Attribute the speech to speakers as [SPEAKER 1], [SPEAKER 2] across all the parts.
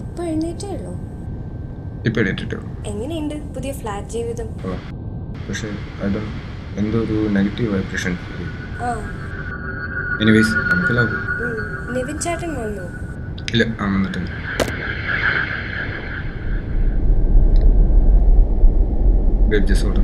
[SPEAKER 1] ഇപ്പൊ എഴുന്നേറ്റേ ഉള്ളൂ.
[SPEAKER 2] ഇപ്പം എണീറ്റിട്ടേ
[SPEAKER 1] എങ്ങനെയുണ്ട് പുതിയ ഫ്ലാറ്റ് ജീവിതം?
[SPEAKER 2] പക്ഷെ അത് എന്തോ ഒരു നെഗറ്റീവ് വൈബ്രേഷൻ എനിവേസ് നമുക്ക്
[SPEAKER 1] ലവ് നിവിൻ ചാട്ടൻ വന്നു.
[SPEAKER 2] ഇല്ല ആ വന്നിട്ടില്ല. Babe, ജസ്റ്റ് hold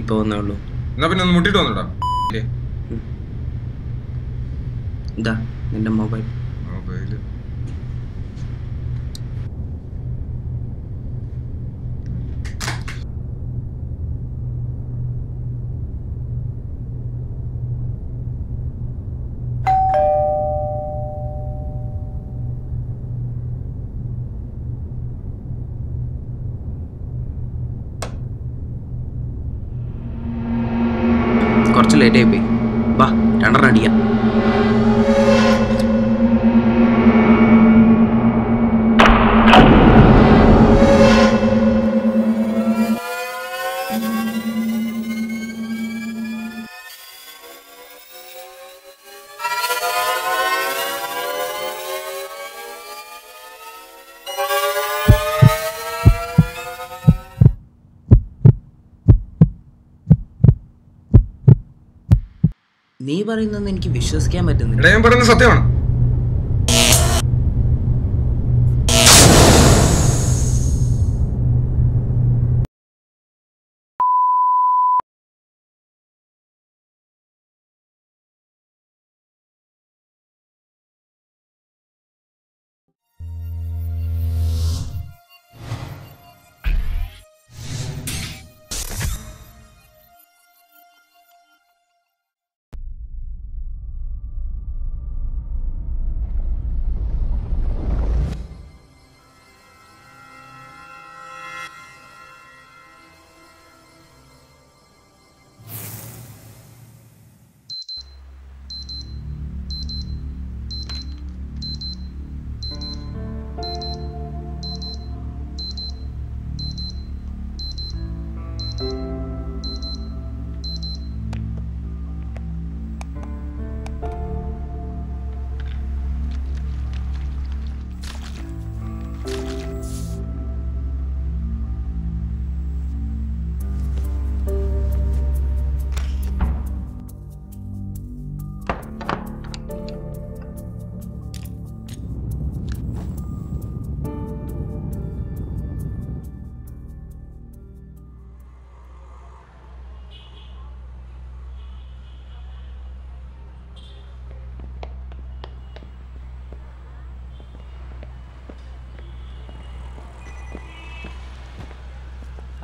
[SPEAKER 3] ഇപ്പൊ വന്നേ ഉള്ളൂ
[SPEAKER 2] എന്നാ പിന്നെ ഒന്ന് മുട്ടിട്ട് വന്നോടാ.
[SPEAKER 3] ഇതാ നിന്റെ മൊബൈൽ. karena dia. അടിക്കാം നീ പറയുന്നൊന്നും എനിക്ക് വിശ്വസിക്കാൻ പറ്റുന്നില്ല.
[SPEAKER 2] ഞാൻ പറയുന്നത് സത്യമാണ്.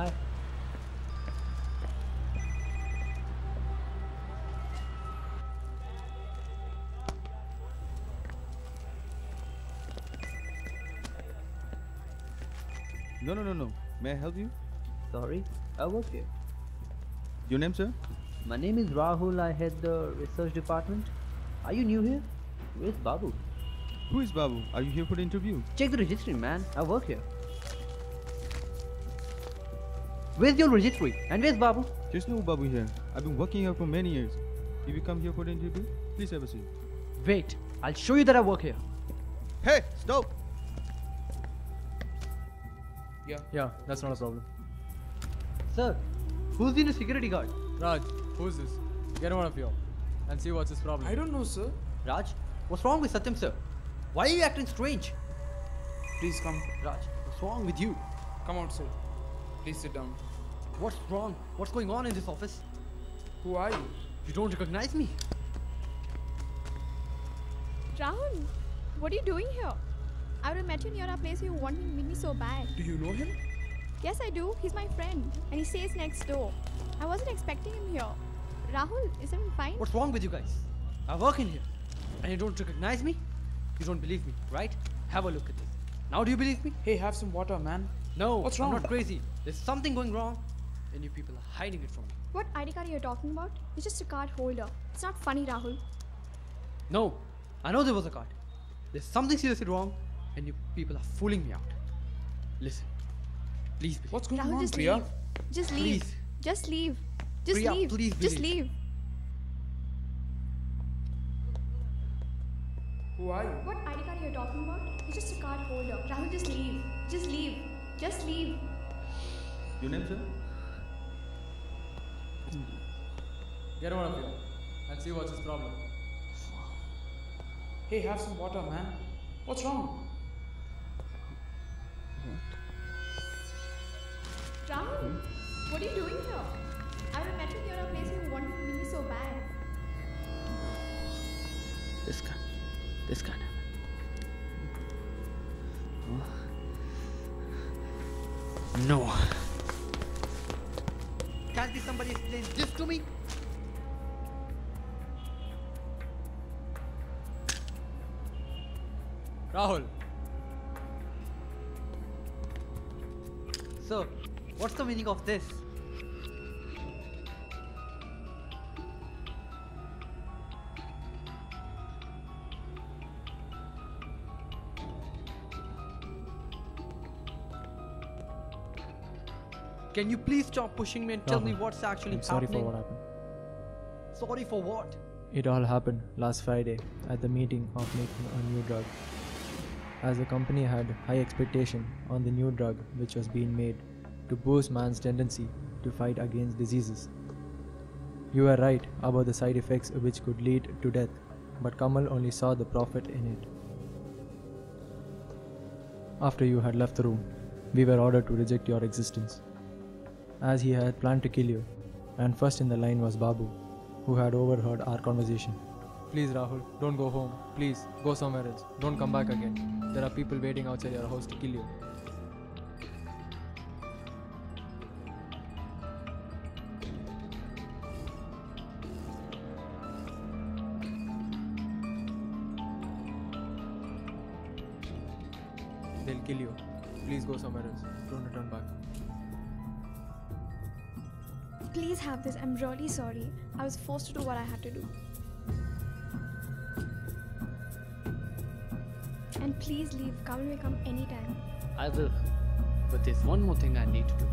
[SPEAKER 2] Hi.
[SPEAKER 4] No, no, no, no. May I help you?
[SPEAKER 5] Sorry, I work here.
[SPEAKER 4] Your name, sir?
[SPEAKER 5] My name is Rahul. I head the research department. Are you new here? Where's Babu?
[SPEAKER 4] Who is Babu? Are you here for the interview?
[SPEAKER 5] Check the registry, man. I work here. Where's your registry? And where's Babu?
[SPEAKER 4] There's no Babu here. I've been working here for many years. If you come here for the interview, please have a seat.
[SPEAKER 5] Wait, I'll show you that I work here.
[SPEAKER 4] Hey, stop!
[SPEAKER 6] Yeah, Yeah, that's not a problem.
[SPEAKER 5] Sir, who's the security guard?
[SPEAKER 6] Raj, who's this? Get one of you and see what's his problem.
[SPEAKER 7] I don't know, sir.
[SPEAKER 5] Raj, what's wrong with Satyam, sir? Why are you acting strange?
[SPEAKER 7] Please come.
[SPEAKER 5] Raj, what's wrong with you?
[SPEAKER 7] Come outside. Please sit down.
[SPEAKER 5] What's wrong? What's going on in this office?
[SPEAKER 7] Who are you?
[SPEAKER 5] You don't recognize me?
[SPEAKER 8] Rahul, what are you doing here? I would have met you near a place if you wanted to meet me so bad.
[SPEAKER 7] Do you know him?
[SPEAKER 8] Yes, I do. He's my friend, and he stays next door. I wasn't expecting him here. Rahul, is everything fine?
[SPEAKER 5] What's wrong with you guys? I work in here. And you don't recognize me? You don't believe me, right? Have a look at this. Now do you believe me?
[SPEAKER 7] Hey, have some water, man.
[SPEAKER 5] No.
[SPEAKER 7] What's
[SPEAKER 5] I'm
[SPEAKER 7] wrong?
[SPEAKER 5] not crazy. There's something going wrong. And you people are hiding it from me.
[SPEAKER 8] What ID card are you talking about? It's just a card holder. It's not funny, Rahul.
[SPEAKER 5] No. I know there was a card. There's something seriously wrong. And you people are fooling me out. Listen. Please believe.
[SPEAKER 7] What's going
[SPEAKER 8] Rahul,
[SPEAKER 7] on,
[SPEAKER 8] just
[SPEAKER 7] Priya?
[SPEAKER 8] leave. Just leave.
[SPEAKER 5] Please.
[SPEAKER 8] Just leave. Just
[SPEAKER 5] Priya,
[SPEAKER 8] leave.
[SPEAKER 5] please
[SPEAKER 8] just leave.
[SPEAKER 7] Who are you?
[SPEAKER 8] What ID card are you talking about? It's just a card holder. Rahul, just leave. Just leave. Just leave.
[SPEAKER 4] Your name, sir?
[SPEAKER 6] Get one of you and see what's his problem.
[SPEAKER 7] Hey, have some water, man. What's wrong?
[SPEAKER 8] Rahul, hmm? what are you doing here? I would have met you near a place if you wanted me so bad.
[SPEAKER 3] This guy. This guy. No.
[SPEAKER 5] Can't be somebody explain this to me?
[SPEAKER 6] Rahul,
[SPEAKER 5] Sir, what's the meaning of this? Can you please stop pushing me and tell me what's actually
[SPEAKER 6] I'm sorry
[SPEAKER 5] happening?
[SPEAKER 6] for what happened.
[SPEAKER 5] Sorry for what?
[SPEAKER 6] It all happened last Friday at the meeting of making a new drug. As the company had high expectation on the new drug which was being made to boost man's tendency to fight against diseases. You were right about the side effects which could lead to death, but Kamal only saw the profit in it. After you had left the room, we were ordered to reject your existence. As he had planned to kill you, and first in the line was Babu, who had overheard our conversation. Please, Rahul, don't go home. Please, go somewhere else. Don't come back again. There are people waiting outside your house to kill you. They'll kill you. Please go somewhere else. Don't return back.
[SPEAKER 8] Please have this. I'm really sorry. I was forced to do what I had to do. And please leave. Kamal may come anytime.
[SPEAKER 5] I will. But there's one more thing I need to do.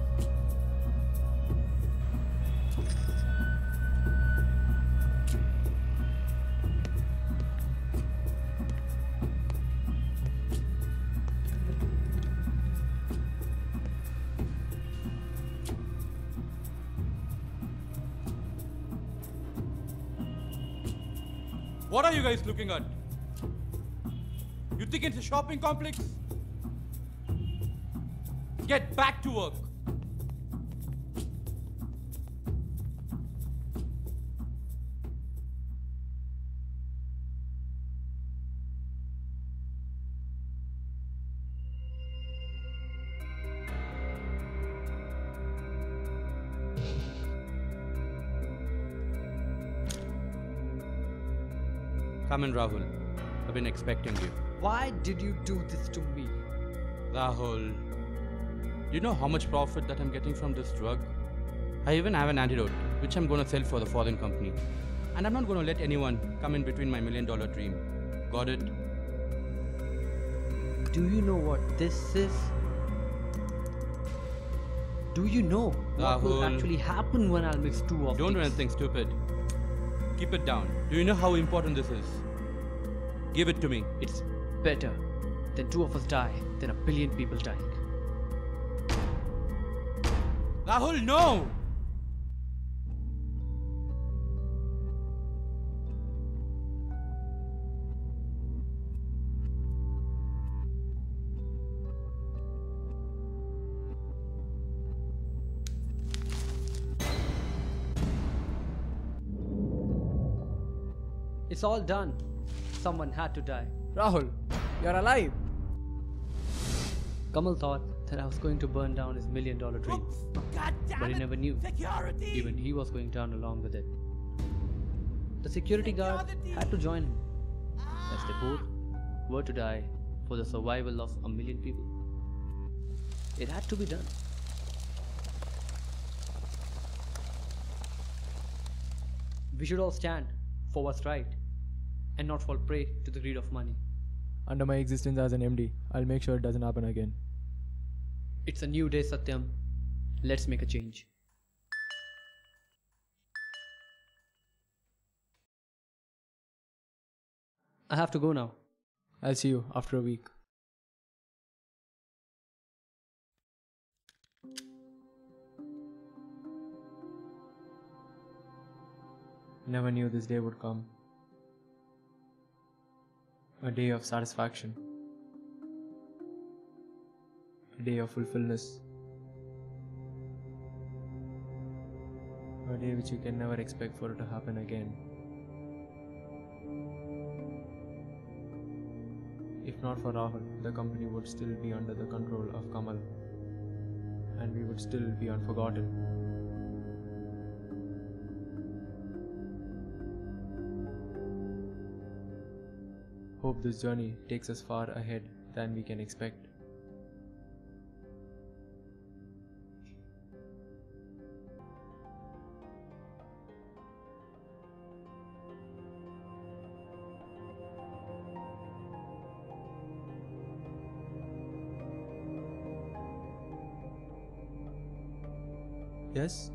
[SPEAKER 9] What are you guys looking at? You think it's a shopping complex? Get back to work.
[SPEAKER 10] Come in, Rahul. I've been expecting you.
[SPEAKER 5] Why did you do this to me?
[SPEAKER 10] Rahul, You know how much profit that I'm getting from this drug? I even have an antidote, which I'm gonna sell for the foreign company. And I'm not gonna let anyone come in between my million dollar dream. Got it?
[SPEAKER 5] Do you know what this is? Do you know what will actually happen when I'll mix two of
[SPEAKER 10] Don't do anything stupid. Keep it down. Do you know how important this is? Give it to me.
[SPEAKER 5] It's better than two of us die than a billion people dying.
[SPEAKER 10] Rahul, no!
[SPEAKER 5] It's all done. Someone had to die.
[SPEAKER 6] Rahul, you're alive.
[SPEAKER 5] Kamal thought that I was going to burn down his million dollar dream. But he never knew. Even he was going down along with it. The security guard had to join him, ah. as they both were to die for the survival of a million people. It had to be done. We should all stand for what's right and not fall prey to the greed of money.
[SPEAKER 6] Under my existence as an MD, I'll make sure it doesn't happen again.
[SPEAKER 5] It's a new day, Satyam. Let's make a change. I have to go now.
[SPEAKER 6] I'll see you after a week. Never knew this day would come. A day of satisfaction. A day of fulfillment. A day which you can never expect for it to happen again. If not for Rahul, the company would still be under the control of Kamal, and we would still be unforgotten. Hope this journey takes us far ahead than we can expect. Yes?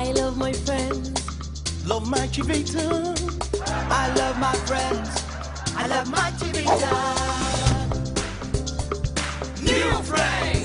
[SPEAKER 11] I love my friends.
[SPEAKER 12] Love my Chivita. I love my friends. I love my Chivita. New
[SPEAKER 13] friends.